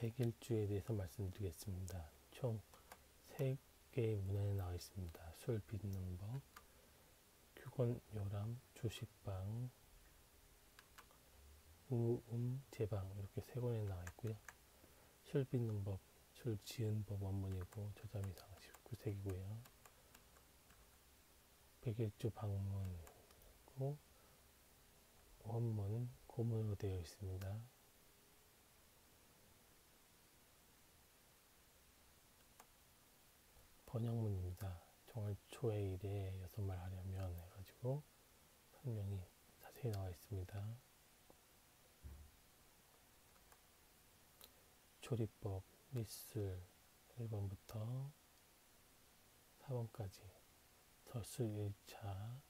백일주에 대해서 말씀드리겠습니다. 총 3개의 문헌에 나와 있습니다. 술 빚는 법, 규건 요람, 주식방, 우음 제방 이렇게 세 권에 나와 있고요. 술 빚는 법, 술 지은 법 원문이고 저자미상 19세기고요. 백일주 방문이고 원문 고문으로 되어 있습니다. 번역문입니다. 정월 초의 일에 여섯 말 하려면 해가지고 설명이 자세히 나와 있습니다. 조리법, 미술 1번부터 4번까지 덧술 1차,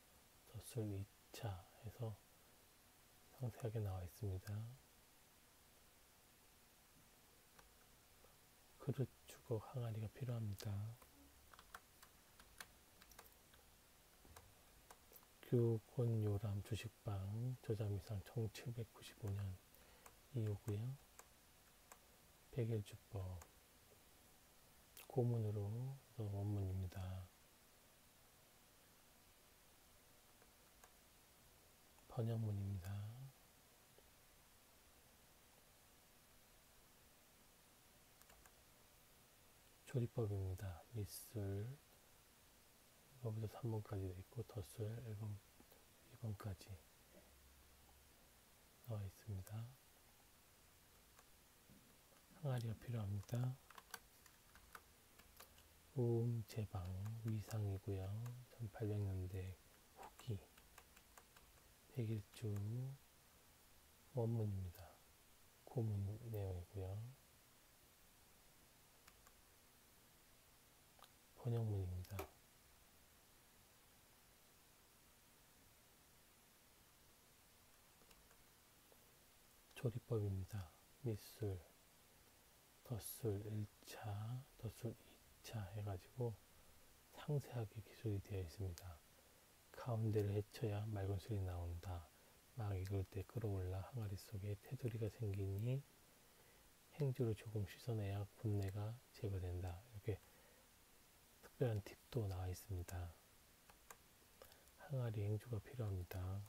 덧술 2차 해서 상세하게 나와 있습니다. 그릇, 주걱, 항아리가 필요합니다. 규곤요람 주식방 저자미상 1795년 이후고요. 백일주법 고문으로 원문입니다. 번역문입니다. 조리법입니다. 밑술 이거부터 3번까지 돼 있고 덧술 1번, 2번까지 나와 있습니다. 항아리가 필요합니다. 우음 제방 위상이고요. 1800년대 후기 백일주 원문입니다. 고문 내용이고요. 번역문입니다. 조리법입니다. 밑술, 덧술 1차, 덧술 2차 해가지고 상세하게 기술이 되어 있습니다. 가운데를 헤쳐야 맑은 술이 나온다. 막 익을 때 끓어올라 항아리 속에 테두리가 생기니 행주를 조금 씻어내야 군내가 제거된다. 이렇게 특별한 팁도 나와 있습니다. 항아리 행주가 필요합니다.